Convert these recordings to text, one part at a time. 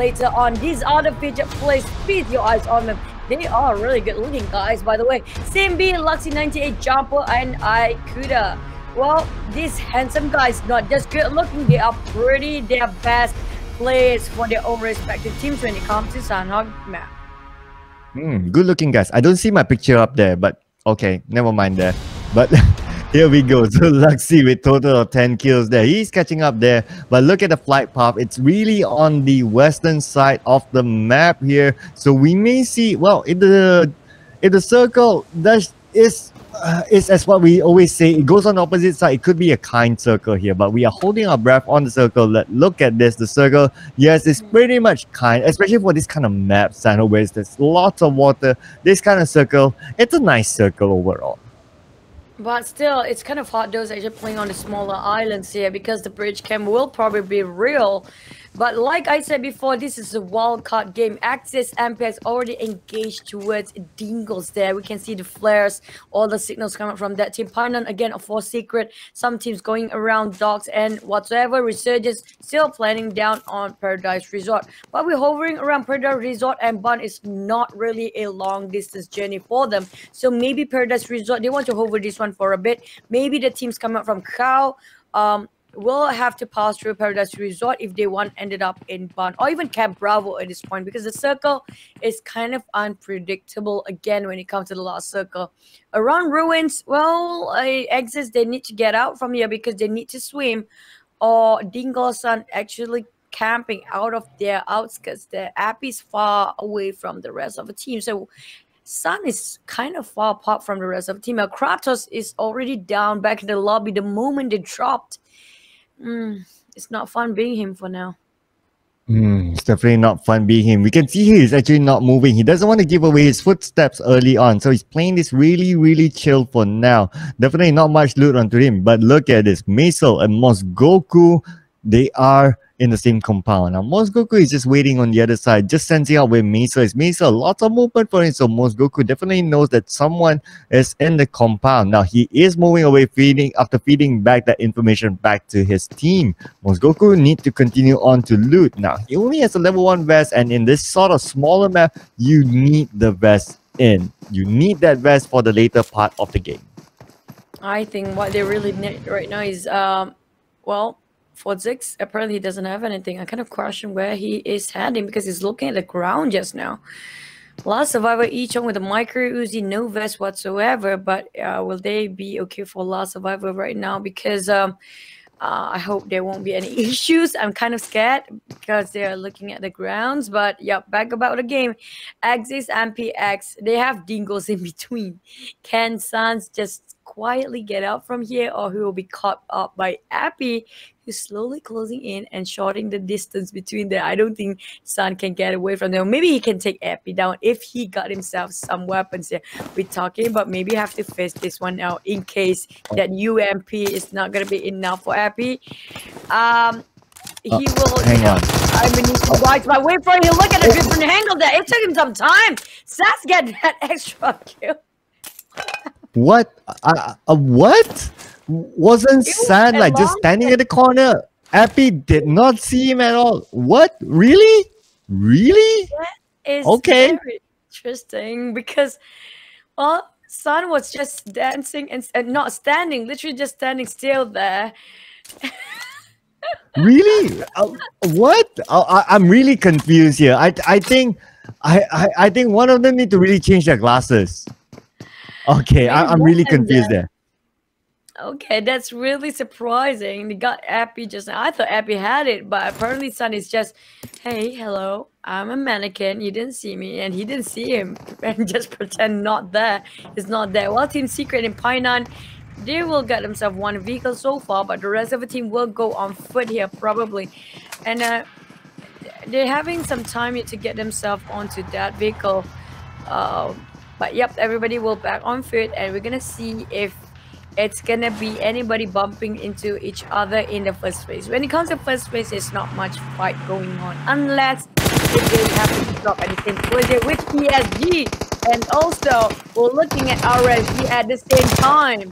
later on. These are the featured plays. Feed your eyes on them. They are really good looking guys, by the way. Simbi, Luxy 98, Jumper, and Ikuda. Well, these handsome guys, not just good looking, they are pretty, they are best players for their own respective teams when it comes to Sanhok map. Hmm, good looking guys. I don't see my picture up there, but okay, never mind there. But here we go. So Luxy with total of 10 kills there. He's catching up there. But look at the flight path. It's really on the western side of the map here. So we may see, well, in the if the circle does is uh, is as what we always say, it goes on the opposite side. It could be a kind circle here, but we are holding our breath on the circle. Let look at this. The circle, yes, it's pretty much kind, especially for this kind of map, Sanhok, where there's lots of water. This kind of circle, it's a nice circle overall. But still, it's kind of hard those actually playing on the smaller islands here because the bridge cam will probably be real. But like I said before, this is a wild card game. Axis MPX already engaged towards Dingles there. We can see the flares, all the signals coming from that team. Pynon again a for secret. Some teams going around docks and whatsoever. Resurgence still planning down on Paradise Resort. But we're hovering around Paradise Resort and Bun is not really a long distance journey for them. So maybe Paradise Resort, they want to hover this one for a bit. Maybe the teams coming up from Cow. Um, will have to pass through Paradise Resort if they want ended up in Bun or even Camp Bravo at this point because the circle is kind of unpredictable again when it comes to the last circle. Around ruins, well, uh, exits they need to get out from here because they need to swim or Dingleson actually camping out of their outskirts. The app is far away from the rest of the team. So Sun is kind of far apart from the rest of the team. Now, Kratos is already down back in the lobby the moment they dropped mm, it's not fun being him for now. Mm, it's definitely not fun being him. We can see he's actually not moving. He doesn't want to give away his footsteps early on. So he's playing this really, really chill for now. Definitely not much loot onto him. But look at this. Maisel and Mosgoku, they are in the same compound. Now, Mosgoku is just waiting on the other side, just sensing out where Mesa is. Mesa, lots of movement for him, so Mosgoku definitely knows that someone is in the compound. Now, he is moving away, feeding after feeding back that information back to his team. Mosgoku need to continue on to loot. Now, he only has a level 1 vest, and in this sort of smaller map, you need the vest in. You need that vest for the later part of the game. I think what they really need right now is, um, well, for Zix, apparently he doesn't have anything. I kind of question where he is heading because he's looking at the ground just now. Last survivor each on with a micro Uzi, no vest whatsoever. But uh, will they be okay for last survivor right now? Because um, uh, I hope there won't be any issues. I'm kind of scared because they are looking at the grounds. But yeah, back about the game. Axis MPX, they have dingles in between. Can Sans just quietly get out from here or he will be caught up by Appy who's slowly closing in and shorting the distance between them. I don't think Sun can get away from them. Maybe he can take Appy down if he got himself some weapons here. We're talking, but maybe have to face this one now in case that UMP is not going to be enough for Appy. Um, he uh, will. Hang on. I mean, he's oh. right, but wait for him. Look at a different angle there. It took him some time. Sass get that extra kill. What? Uh, uh, what? Wasn't sad like just standing at the corner? Appy did not see him at all. What? Really? Really? Okay. interesting because, well, Sun was just dancing and, and not standing, literally just standing still there. really? Uh, what? Uh, I, am really confused here. I I think I, I I think one of them need to really change their glasses. Okay, I, am really confused there. Okay, that's really surprising. They got Appy just now. I thought Appy had it, but apparently Sun is just, hey, hello, I'm a mannequin. You didn't see me, and he didn't see him, and just pretend not there. It's not there. Well, Team Secret and Pynon, they will get themselves one vehicle so far, but the rest of the team will go on foot here probably, and uh, they're having some time to get themselves onto that vehicle. Uh, but yep, everybody will back on foot and we're gonna see if it's gonna be anybody bumping into each other in the first phase. When it comes to first phase, there's not much fight going on unless if they happen to drop anything collision with ESG. And also, we're looking at RSG at the same time.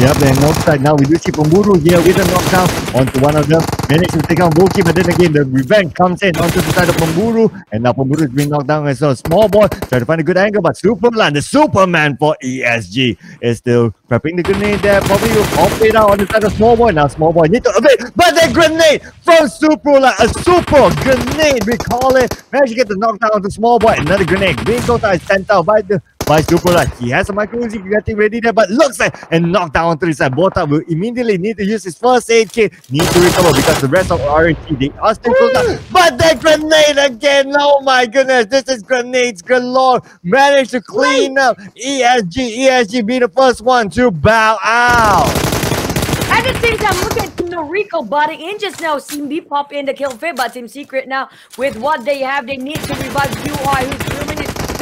Yep, and outside now we do see Pemburu here with a knockdown onto one of them. Managed to take out Voki, but then again the revenge comes in onto the side of Pemburu. And now Pemburu is being knocked down as well. Small boy trying to find a good angle, but Superman, the Superman for ESG, is still prepping the grenade there. Probably will pop it out on the side of Small Boy. Now Small Boy need to evade, but the grenade from Superman, a super grenade, we call it. Managed to get the knockdown onto Small Boy. Another grenade being is sent out by the by Super He has a micro Uzi getting ready there, but looks like and knocked down onto the side. Bota will immediately need to use his first aid kit. Need to recover because the rest of RNG they are still close down. But the grenade again! Oh my goodness, this is grenades galore. Managed to clean up ESG. ESG be the first one to bow out. At the same time, look at Rico butting in just now. Team B pop in the kill fit, but Team Secret now with what they have, they need to revive UI, who's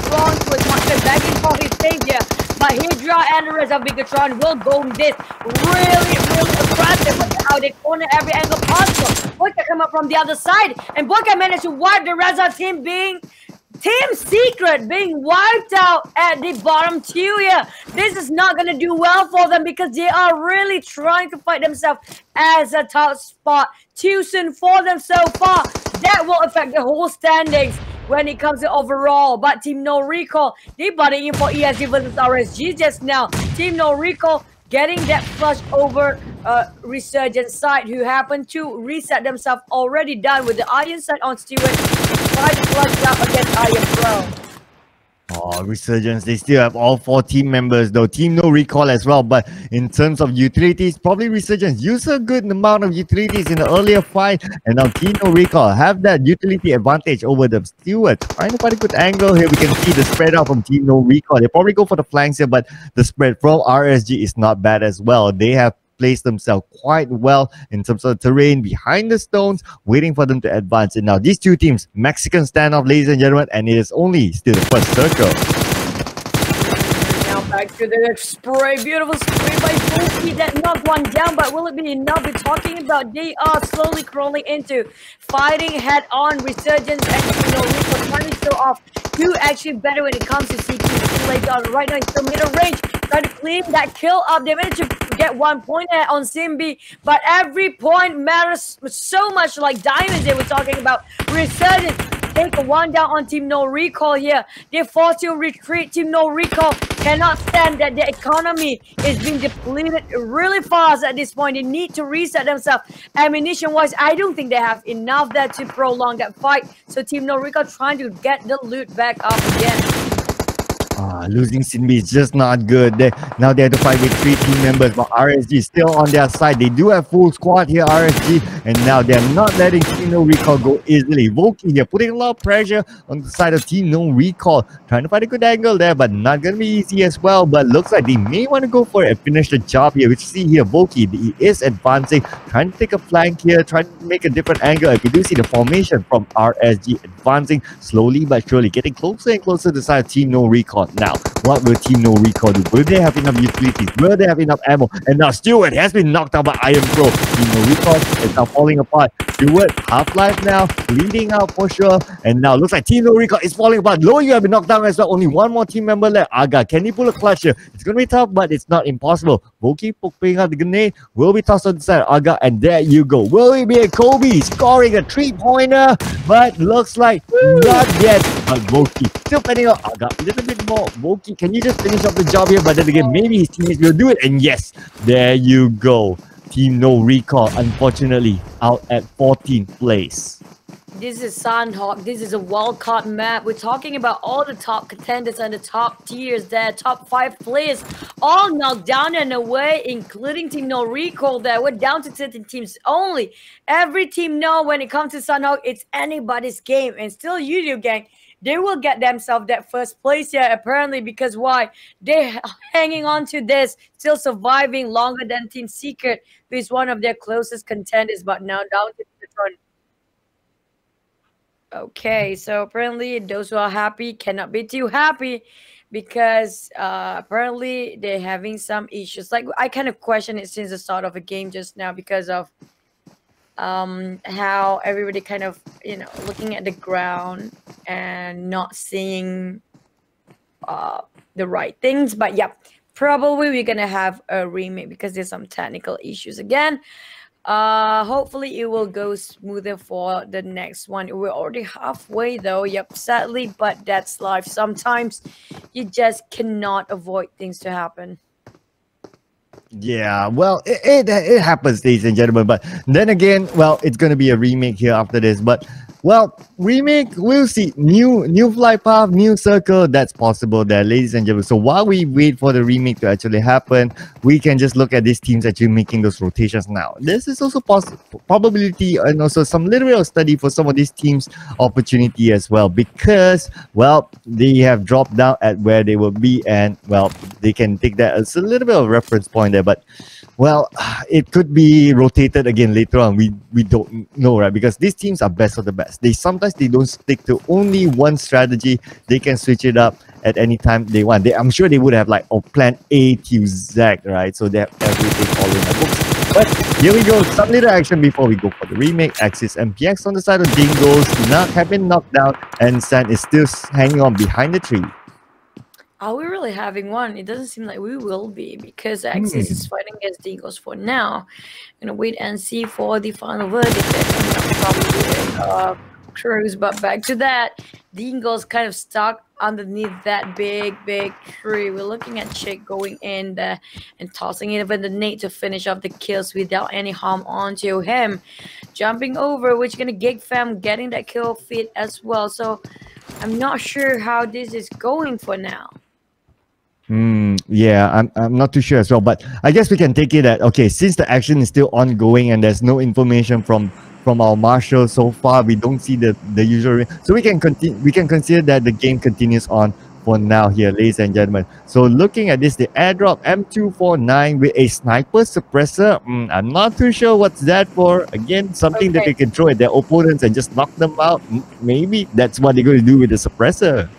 his strong to begging for his savior. But Hydra and the rest of Bigatron will go this really, really aggressive with how they corner every angle possible. Boyka come up from the other side, and Boyka managed to wipe the rest of team being Team Secret being wiped out at the bottom two here. This is not going to do well for them because they are really trying to fight themselves as a top spot. Too soon for them so far. That will affect the whole standings when it comes to overall. But Team No Recall, they butting in for ESG versus RSG just now. Team No Recall getting that flush over uh, Resurgence side who happened to reset themselves already done with the Iron side on Stewart. Try to flush out against Iron Pro. Oh, Resurgence, they still have all four team members though. Team no recall as well. But in terms of utilities, probably Resurgence use a good amount of utilities in the earlier fight. And now Team no recall have that utility advantage over them. Stewart uh, trying to find a good angle here. We can see the spread out from Team no recall. They probably go for the flanks here, but the spread from RSG is not bad as well. They have placed themselves quite well in terms of terrain behind the stones, waiting for them to advance. And now these two teams, Mexican standoff, ladies and gentlemen, and it is only still the first circle. Now back to the spray, beautiful spray by Volky that knocked one down, but will it be enough? We're talking about they are slowly crawling into fighting head-on resurgence and you know, Rico trying to show off who actually better when it comes to CQ later on. Right now, he's still middle range, trying to clean that kill up. They managed to get one point eh, on Simbi, but every point matters so much like diamonds they were talking about. Resurgence take one down on Team No Recall here. They force to retreat. Team No Recall cannot stand that the economy is being depleted really fast at this point. They need to reset themselves. Ammunition-wise, I don't think they have enough there to prolong that fight. So Team No Recall trying to get the loot back up again. Ah, losing Simbi is just not good. They, now they have to fight with three team members, but RSG still on their side. They do have full squad here, RSG, and now they're not letting Team No Recall go easily. Volky here putting a lot of pressure on the side of Team No Recall, trying to find a good angle there, but not gonna be easy as well. But looks like they may want to go for it and finish the job here. We see here Volky, he is advancing, trying to take a flank here, trying to make a different angle. If you do see the formation from RSG advancing slowly but surely, getting closer and closer to the side of Team No Recall now. What will Team No Recall do? Will they have enough utilities? Will they have enough ammo? And now Stewart has been knocked out by Iron Pro. Team No Recall is now falling apart. Stewart, half-life now, bleeding out for sure. And now looks like Team No Recall is falling apart. Low, you have been knocked down as well. Only one more team member left. Aga, can he pull a clutch here? It's going to be tough, but it's not impossible. Voki poking out the grenade will be tossed on the side. Aga, and there you go. Will it be a Kobe scoring a three-pointer? But looks like not yet. But Voki still pending out Aga a little bit more. Voki, can you just finish up the job here? But then again, maybe his teammates will do it. And yes, there you go. Team No Recall, unfortunately, out at 14th place. This is Sanhok. This is a wild-card map. We're talking about all the top contenders and the top tiers there, top five players, all knocked down and away, including Team No Recall there. We're down to 13 teams only. Every team know when it comes to Sanhok, it's anybody's game. And still, YouTube gang, they will get themselves that first place here apparently because why they're hanging on to this still surviving longer than team secret who is one of their closest contenders but now down to the front okay so apparently those who are happy cannot be too happy because uh apparently they're having some issues like i kind of question it since the start of a game just now because of um, how everybody kind of you know looking at the ground and not seeing uh, the right things. But yeah, probably we're gonna have a remake because there's some technical issues again. Uh, hopefully it will go smoother for the next one. We're already halfway though. Yep, sadly, but that's life. Sometimes you just cannot avoid things to happen. Yeah, well, it, it, it happens, ladies and gentlemen. But then again, well, it's going to be a remake here after this. But well, remake, we'll see. New new flight path, new circle, that's possible there, ladies and gentlemen. So while we wait for the remake to actually happen, we can just look at these teams actually making those rotations now. This is also possible probability and also some little bit of study for some of these teams opportunity as well because well they have dropped down at where they will be and well they can take that as a little bit of reference point there but well, it could be rotated again later on. We we don't know, right? Because these teams are best of the best. They sometimes they don't stick to only one strategy. They can switch it up at any time they want. They, I'm sure they would have like oh plan A to Z, right? So they have everything all in the books. But here we go. Some little action before we go for the remake. Axis MPX on the side of Dingles not have been knocked down, and Sand is still hanging on behind the tree. Are we really having one? It doesn't seem like we will be because Axis is fighting against the Eagles for now. Gonna wait and see for the final verdict. Uh, but back to that. The Eagles kind of stuck underneath that big, big tree. We're looking at Chick going in there and tossing it over the nade to finish off the kills without any harm onto him. Jumping over, which gonna gig fam getting that kill feed as well. So I'm not sure how this is going for now. Mm, yeah, I'm, I'm not too sure as well, but I guess we can take it that okay, since the action is still ongoing and there's no information from from our marshal so far, we don't see the the usual. So we can continue. We can consider that the game continues on for now here, ladies and gentlemen. So looking at this, the airdrop M249 with a sniper suppressor. Mm, I'm not too sure what's that for. Again, something okay. that they can throw at their opponents and just knock them out. Maybe that's what they're going to do with the suppressor.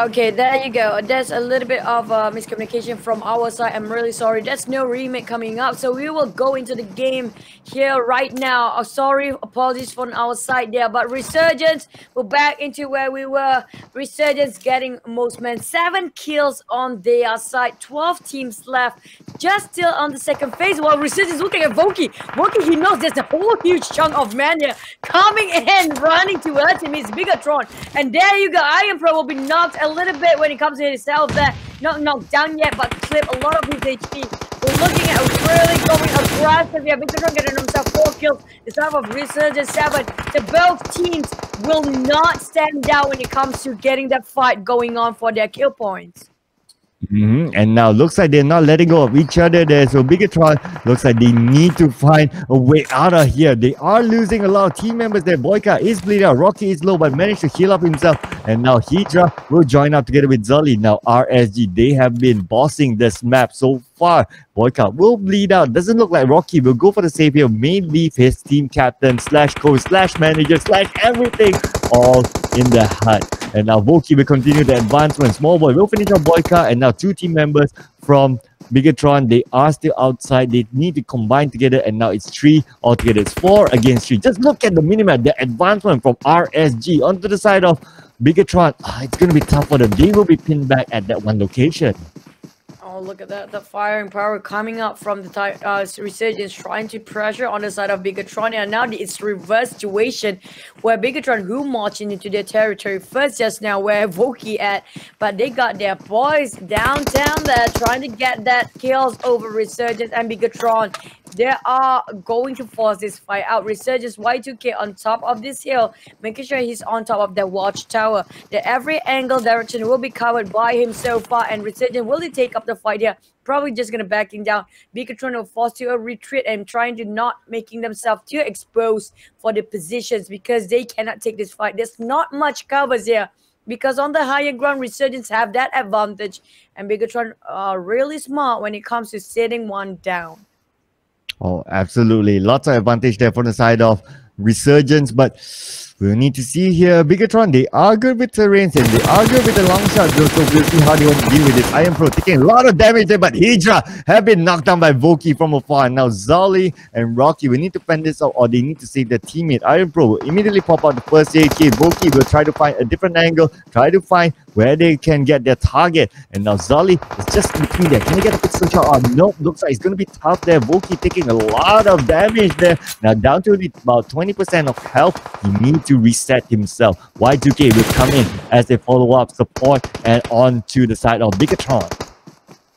Okay, there you go. There's a little bit of uh, miscommunication from our side. I'm really sorry. There's no remake coming up. So we will go into the game here right now. Oh, sorry, apologies from our side there. But Resurgence, we're back into where we were. Resurgence getting most men. Seven kills on their side. 12 teams left. Just still on the second phase. While Resurgence looking at Voki. Voki, he knows there's a whole huge chunk of men here coming in, running towards him. It's Bigatron. And there you go. I am probably a little bit when it comes to himself there. Not knocked down yet, but clip a lot of his HP. We're looking at really going aggressive here. Victor getting himself four kills. The side of Resurgence seven. The both teams will not stand down when it comes to getting that fight going on for their kill points. Mm-hmm. And now looks like they're not letting go of each other there. So Bigatron looks like they need to find a way out of here. They are losing a lot of team members there. Boyka is bleeding out. Rocky is low, but managed to heal up himself. And now Hydra will join up together with Zully. Now RSG, they have been bossing this map so far. Boyka will bleed out. Doesn't look like Rocky will go for the savior. May leave his team captain slash coach slash manager slash everything all in the hut. And now Voki will continue the advancement. Small boy will finish on Boyka. And now two team members from Bigatron, they are still outside. They need to combine together, and now it's three altogether. It's four against three. Just look at the minimap, the advancement from RSG onto the side of Bigatron. Ah, it's going to be tough for them. They will be pinned back at that one location. Oh, look at that. The firing power coming up from the uh, Resurgence trying to pressure on the side of Bigatron. And now it's reverse situation where Bigatron who marching into their territory first just now where Voki at. But they got their boys downtown there trying to get that kills over Resurgence and Bigatron. They are going to force this fight out. Resurgence Y2K on top of this hill, making sure he's on top of the watchtower. That every angle direction will be covered by him so far. And Resurgence will he take up the fight here? Probably just gonna back him down. Bigatron will force to a retreat and trying to not making themselves too exposed for the positions because they cannot take this fight. There's not much covers here because on the higher ground, Resurgence have that advantage, and Bigatron are really smart when it comes to sitting one down. Oh, absolutely. Lots of advantage there from the side of Resurgence, but We'll need to see here. Bigatron, they are good with terrains and they are good with the long shots. So we'll see how they want to deal with this. Iron Pro taking a lot of damage there, but Hydra have been knocked down by Voki from afar. And now Zali and Rocky, we need to fend this out or they need to save their teammate. Iron Pro will immediately pop out the first AK. Voki will try to find a different angle, try to find where they can get their target. And now Zali is just between there. Can they get a pixel shot? Oh, nope. Looks like it's going to be tough there. Voki taking a lot of damage there. Now down to about 20% of health. He needs to reset himself. Y2K will come in as a follow up support and on to the side of Bigatron.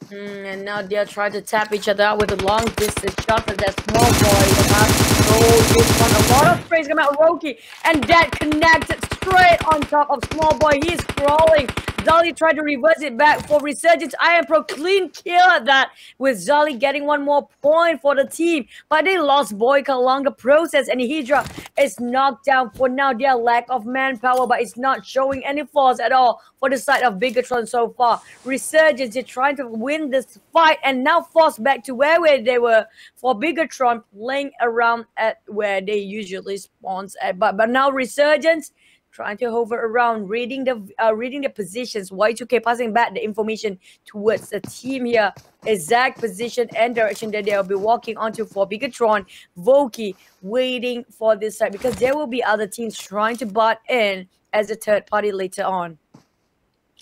Mm, and now they're trying to tap each other out with a long distance shot that that small boy will to go this one. A lot of sprays coming out Roki and that connected straight on top of small boy. He's crawling. Zali tried to reverse it back for Resurgence. Iron Pro clean kill at that with Zali getting one more point for the team. But they lost Boyka along the process and Hydra is knocked down for now. Their lack of manpower, but it's not showing any flaws at all for the side of Bigatron so far. Resurgence is trying to win this fight and now forced back to where, where they were for Bigatron playing around at where they usually spawns at. But, but now Resurgence trying to hover around, reading the uh, reading the positions. Y2K passing back the information towards the team here, exact position and direction that they'll be walking onto for Bigatron, Voki waiting for this side because there will be other teams trying to butt in as a third party later on.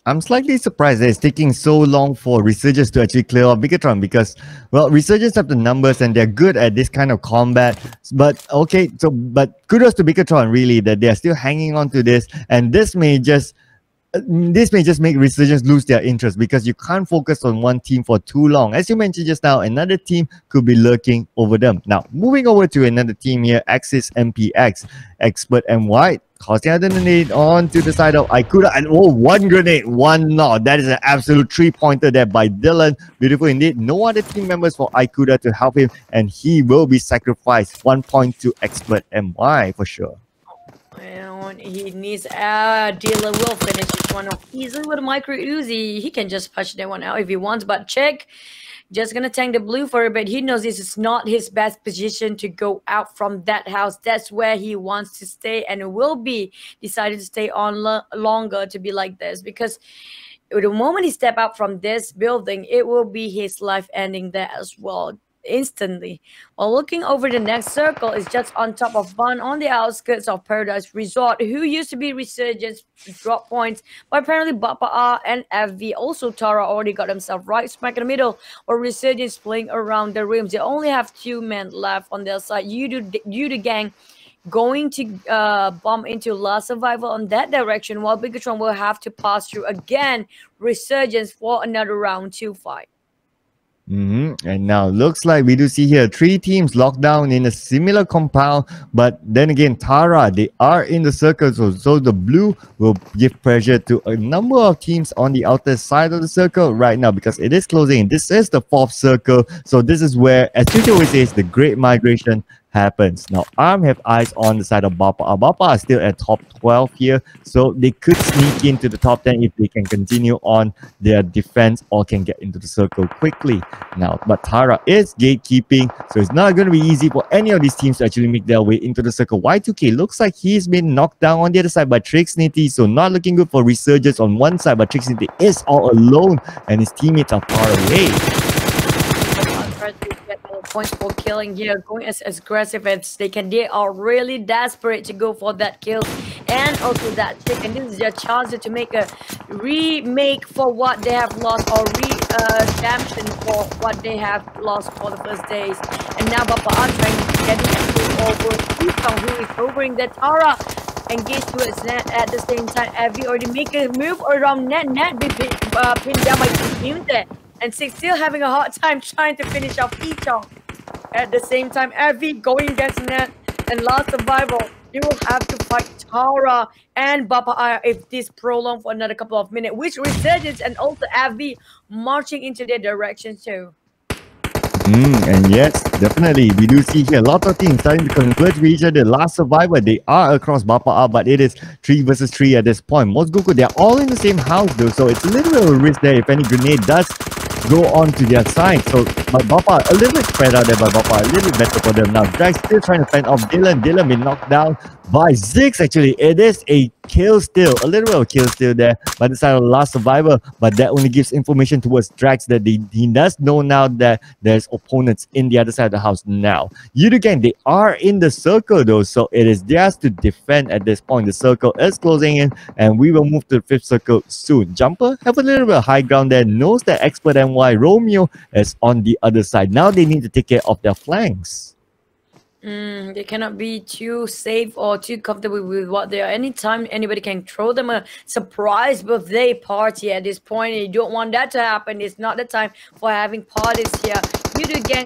I'm slightly surprised that it's taking so long for researchers to actually clear off Bigatron because, well, researchers have the numbers and they're good at this kind of combat. But okay, so but kudos to Bigatron really that they're still hanging on to this, and this may just this may just make researchers lose their interest because you can't focus on one team for too long. As you mentioned just now, another team could be lurking over them. Now, moving over to another team here, Axis MPX, Expert and White Causing another grenade on to the side of Ikuda. And oh, one grenade, one not. That is an absolute three-pointer there by Dylan. Beautiful indeed. No other team members for Ikuda to help him. And he will be sacrificed. One point to Expert MY for sure. He needs uh Dylan will finish this one off easily with a micro Uzi. He can just punch that one out if he wants, but check just gonna tank the blue for a bit. He knows this is not his best position to go out from that house. That's where he wants to stay, and will be decided to stay on lo longer to be like this because the moment he step out from this building, it will be his life ending there as well instantly. While looking over the next circle is just on top of one on the outskirts of Paradise Resort, who used to be Resurgence drop points, but apparently Bappa R and FV, also Tara already got themselves right smack in the middle, or Resurgence playing around the rims. They only have two men left on their side. You do you the gang going to uh, bump into last survival on that direction while Bigatron will have to pass through again resurgence for another round two fight. Mm-hmm. And now looks like we do see here three teams locked down in a similar compound. But then again, Tara, they are in the circle. So, so the blue will give pressure to a number of teams on the outer side of the circle right now because it is closing. This is the fourth circle. So this is where, as Twitter always says, the great migration happens. Now, ARM have eyes on the side of Bappa. Uh, Bappa are still at top 12 here, so they could sneak into the top 10 if they can continue on their defense or can get into the circle quickly. Now, but Tara is gatekeeping, so it's not going to be easy for any of these teams to actually make their way into the circle. Y2K looks like he's been knocked down on the other side by Trixnity, so not looking good for Resurgence on one side, but Trixnity is all alone and his teammates are far away points for killing here, going as, as aggressive as they can. They are really desperate to go for that kill and also that chick. And this is their chance to make a remake for what they have lost or redemption uh, for what they have lost for the first days. And now Bappa are trying to get over Yukong, who is hovering the Tara engaged towards net at the same time. Abby already make a move around net. Net be uh, pinned down by and still having a hard time trying to finish off Ichong. At the same time, Avi going against Net and last survival, you will have to fight Tara and Bappa if this prolong for another couple of minutes, which Resurgence and also Avi marching into their direction too. Mm, and yes, definitely. We do see here a lot of teams starting to converge with each other. Last survivor, they are across Bappa but it is 3 versus 3 at this point. Mosgoku, they're all in the same house though, so it's a little bit of a risk there if any grenade does go on to their side. So, but Bapa a little bit spread out there, but Bapa a little bit better for them now. Drag still trying to fend off Dylan. Dylan been knocked down by Ziggs. Actually, it is a kill still, a little bit of kill still there by the side of the last survivor, but that only gives information towards Drax that they, he does know now that there's opponents in the other side of the house now. Yet again, they are in the circle though, so it is theirs to defend at this point. The circle is closing in, and we will move to the fifth circle soon. Jumper have a little bit of high ground there, knows that Expert NY Romeo is on the other side. Now they need to take care of their flanks. Mm, they cannot be too safe or too comfortable with what they are. Anytime anybody can throw them a surprise birthday party at this point, you don't want that to happen. It's not the time for having parties here. You do again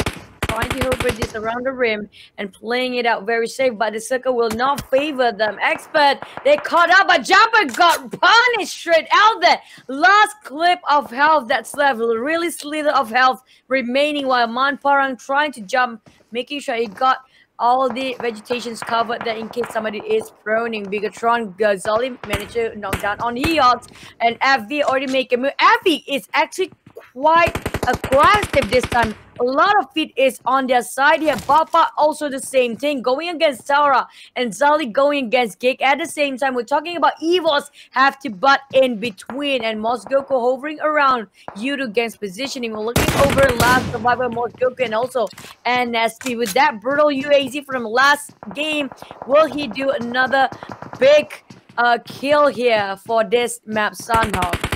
trying to hover this around the rim and playing it out very safe, but the circle will not favor them. Expert, they caught up, but Jumper got punished straight out there. Last clip of health that's left, really slither of health remaining while Manparang trying to jump, making sure he got all the vegetation's covered there in case somebody is proning. Bigatron Gazali managed to knock down on Heox and FV already make a move. FV is actually quite aggressive this time. A lot of feet is on their side here. Bapa also the same thing. Going against Tara and Zali going against Gig at the same time. We're talking about Evos have to butt in between and Mosgoku hovering around Yudu against positioning. We're looking over last survivor Mosgoku and also NSP. With that brutal UAZ from last game, will he do another big uh, kill here for this map Sanhok?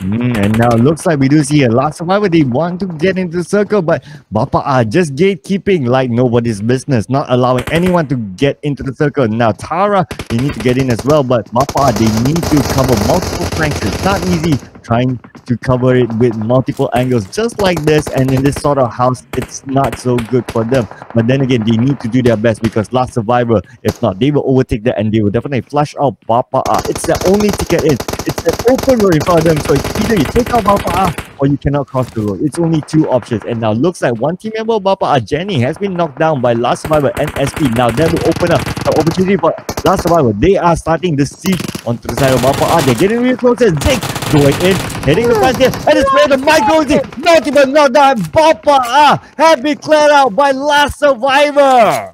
Mm, and now looks like we do see a last survivor. They want to get into the circle, but Bapa are just gatekeeping like nobody's business, not allowing anyone to get into the circle. Now Tara, they need to get in as well, but Bapa, they need to cover multiple flanks. It's not easy trying to cover it with multiple angles just like this and in this sort of house it's not so good for them. But then again they need to do their best because last survivor if not they will overtake that and they will definitely flush out Bapa. It's their only ticket in. It's an open road in front of them so it's either you take out Bapa or you cannot cross the road it's only two options and now looks like one team member Bapa Jenny has been knocked down by last survivor NSP now that will open up the opportunity for last survivor they are starting the siege onto the side of Bapa they're getting really close and Zig going in Hitting the front here, and it's where the mic goes in. Not even that. Bapa ah, have been cleared out by last survivor.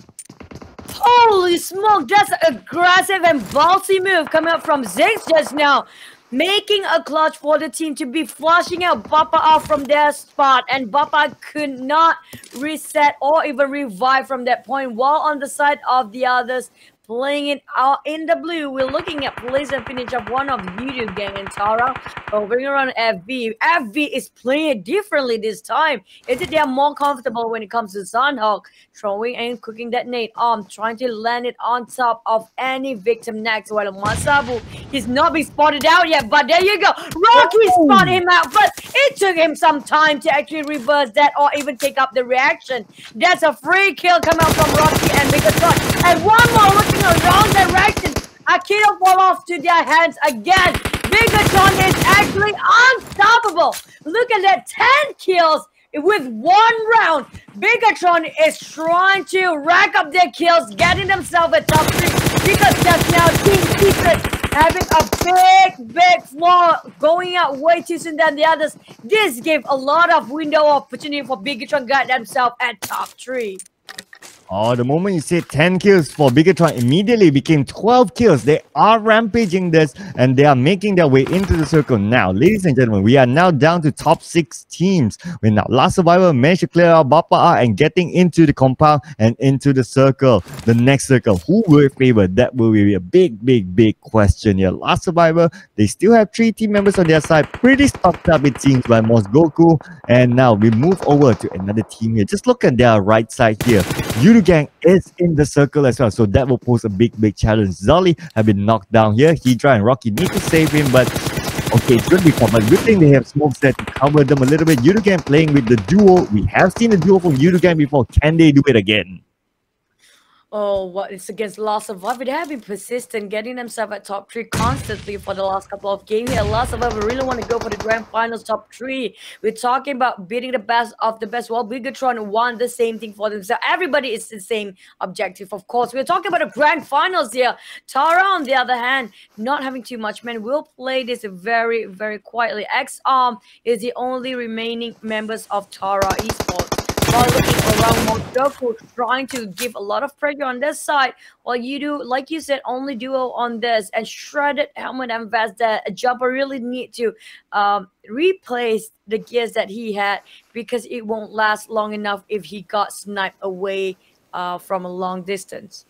Holy smoke, that's aggressive and ballsy move coming up from Ziggs just now. Making a clutch for the team to be flushing out Bapa off from their spot. And Bapa could not reset or even revive from that point. While on the side of the others, playing it out in the blue. We're looking at place and finish of one of YouTube Gang and Tara oh, hovering around FV. FV is playing it differently this time. Is it they're more comfortable when it comes to Sanhok throwing and cooking that nade arm, trying to land it on top of any victim next. While Masabu, he's not been spotted out yet, but there you go. Rocky oh. spotted him out, but it took him some time to actually reverse that or even take up the reaction. That's a free kill coming out from Rocky and Megatron. And one more looking the wrong direction. Akira fall off to their hands again. Megatron is actually unstoppable. Look at that, 10 kills with one round. Bigatron is trying to rack up their kills, getting themselves a top three because just now Team Secret having a big, big flaw, going out way too soon than the others. This gave a lot of window opportunity for Bigatron get themselves at top three. Oh, the moment you said 10 kills for Bigatron immediately became 12 kills. They are rampaging this and they are making their way into the circle now. Ladies and gentlemen, we are now down to top six teams. With now Last Survivor managed to clear out Bapa and getting into the compound and into the circle. The next circle, who will favor? That will be a big, big, big question here. Last Survivor, they still have three team members on their side. Pretty stocked up it seems by Goku. And now we move over to another team here. Just look at their right side here. Yudu Gang is in the circle as well. So that will pose a big, big challenge. Zali have been knocked down here. Hydra and Rocky need to save him, but okay, it could be fun. But good thing they have smokes that to cover them a little bit. Yudu Gang playing with the duo. We have seen the duo from Yudu Gang before. Can they do it again? Oh, what it's against Survivor. They have been persistent, getting themselves at top three constantly for the last couple of games. Last Survivor really want to go for the grand finals top three. We're talking about beating the best of the best. Well, Bigatron won the same thing for themselves. Everybody is the same objective, of course. We're talking about a grand finals here. Tara, on the other hand, not having too much men, will play this very, very quietly. X-Arm is the only remaining members of Tara Esports while looking around Mojoku trying to give a lot of pressure on this side while you do like you said only duo on this and shredded helmet and vest that jumper really need to um, replace the gears that he had because it won't last long enough if he got sniped away uh, from a long distance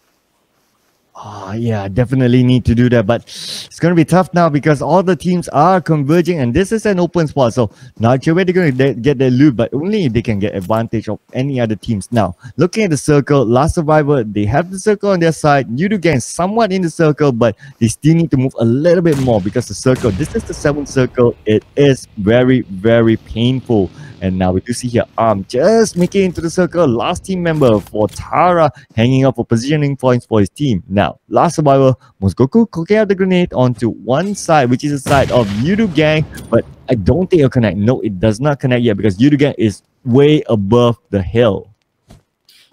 Oh, yeah, definitely need to do that. But it's going to be tough now because all the teams are converging and this is an open spot. So, not sure where they're going to get their loot, but only if they can get advantage of any other teams. Now, looking at the circle, Last Survivor, they have the circle on their side. Yudu Gang somewhat in the circle, but they still need to move a little bit more because the circle, this is the seventh circle. It is very, very painful. And now we do see here Arm just making into the circle. Last team member for Tara hanging up for positioning points for his team. Now, last survivor, Mosgoku cooking out the grenade onto one side, which is the side of Yudu Gang. But I don't think it'll connect. No, it does not connect yet because Yudu Gang is way above the hill.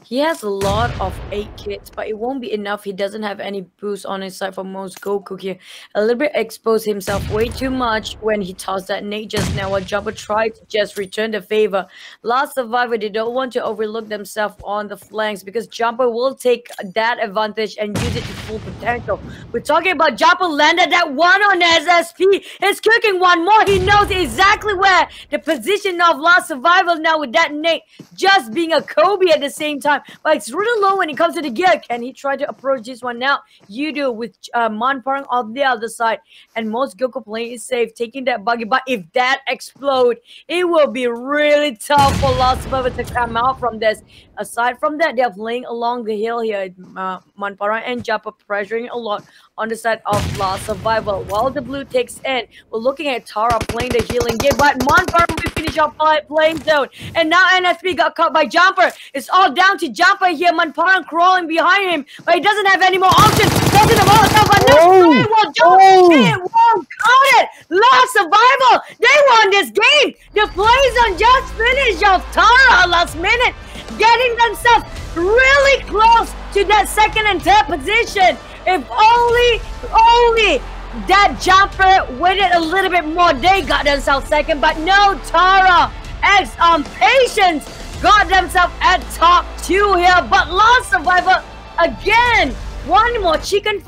He has a lot of 8 kits, but it won't be enough. He doesn't have any boost on his side for Mosgoku here. A little bit exposed himself way too much when he tossed that nade just now. While Jumper tried to just return the favor. Last Survivor, they don't want to overlook themselves on the flanks because Jumper will take that advantage and use it to full potential. We're talking about Jumper landed that one on SSP. He's cooking one more. He knows exactly where the position of Last Survivor now with that nade just being a Kobe at the same time But it's really low when it comes to the gear. Can he try to approach this one now? You do with uh, Manparang on the other side. And Mosgoku playing is safe, taking that buggy. But if that explode, it will be really tough for Last Survivor to come out from this. Aside from that, they're playing along the hill here. Uh, Manparang and Japa pressuring a lot on the side of Last Survivor. While the blue takes in, we're looking at Tara playing the healing game. But Manparang will finish up playing zone. And now NSP got caught by Jumper. It's all down to Jumper here. man, Manparang crawling behind him, but he doesn't have any more options. Doesn't the but no oh. it won't count it. Last survival. They won this game. The plays on just finished off Tara last minute, getting themselves really close to that second and third position. If only, only that jumper waited a little bit more, they got themselves second. But no, Tara X on patience got themselves at top two here, but Last Survivor again. One more chicken